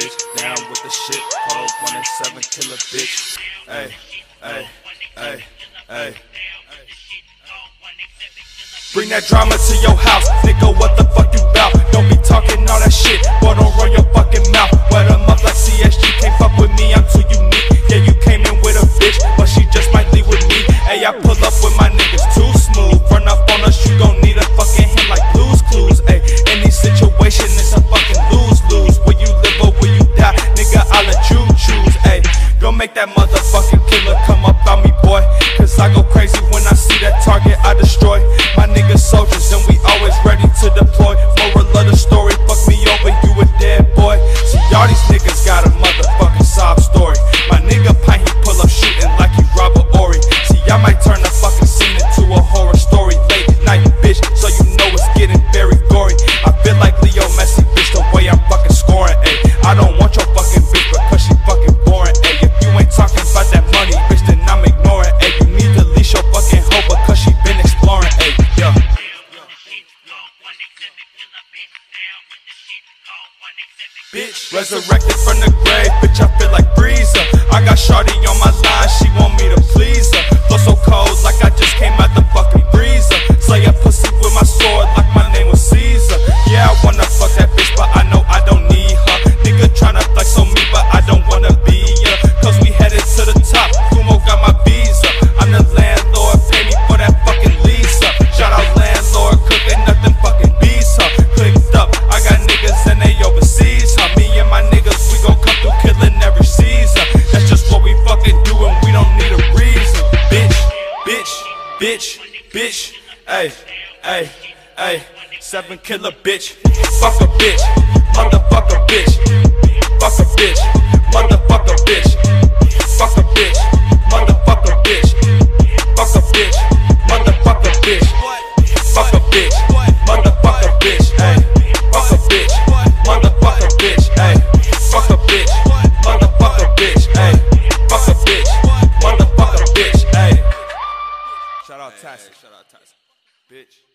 down with the shit. Code 187 killer bitch. Hey, hey, hey, hey. Bring that drama to your house, nigga. What the fuck you bout? Don't be talking all that shit, boy. Don't run your fucking mouth. Wet 'em might turn the fucking scene into a horror story. Late night, bitch, so you know it's getting very gory. I feel like Leo Messi, bitch, the way I'm fucking scoring. Ayy, I don't want your fucking bitch because she fucking boring. Ayy, if you ain't talking about that money, bitch, then I'm ignoring. Ayy, you need to leash your fucking hoe because she been exploring. Ayy, yeah. Bitch, resurrected from the grave, bitch, I feel like Frieza. I got Shorty on my like my name was Caesar. Yeah, I wanna fuck that bitch, but I know I don't need her. Nigga tryna flex on me, but I don't wanna be ya. Cause we headed to the top, Kumo got my visa. I'm the landlord, pay me for that fucking lease up. Shout out landlord, cooking nothing fucking beats her. Clicked up, I got niggas and they overseas. Huh? Me and my niggas, we gon' come through killing every season. That's just what we fucking do and we don't need a reason. Bitch, bitch, bitch, bitch. Hey, hey, Ayy, seven killer bitch. Fuck a bitch. Motherfucker bitch. Fuck a bitch. Motherfucker bitch. Fuck a bitch. Motherfucker bitch. Fuck a bitch. Motherfucker bitch. Fuck a bitch. Motherfucker bitch. Ayy. fuck a bitch. Motherfucker bitch. Ayy. fuck a bitch. Motherfucker bitch. Ayy. fuck a bitch. Motherfucker bitch. Ayy. Shout out Tyson. Shout out Tyson. Bitch.